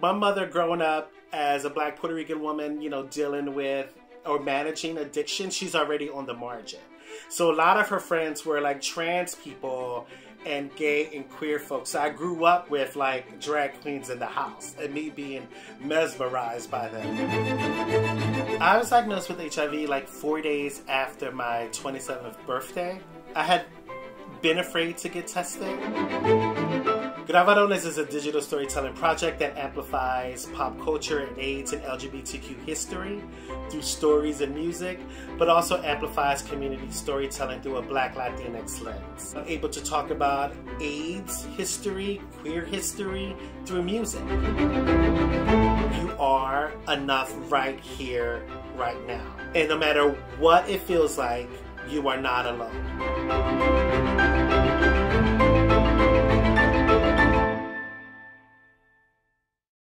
my mother growing up as a black Puerto Rican woman, you know, dealing with or managing addiction, she's already on the margin. So a lot of her friends were like trans people and gay and queer folks. So I grew up with like drag queens in the house and me being mesmerized by them. I was diagnosed with HIV like four days after my 27th birthday. I had been afraid to get tested. Gran Varones is a digital storytelling project that amplifies pop culture and AIDS and LGBTQ history through stories and music, but also amplifies community storytelling through a Black Latinx lens. I'm able to talk about AIDS history, queer history through music. You are enough right here, right now. And no matter what it feels like, you are not alone.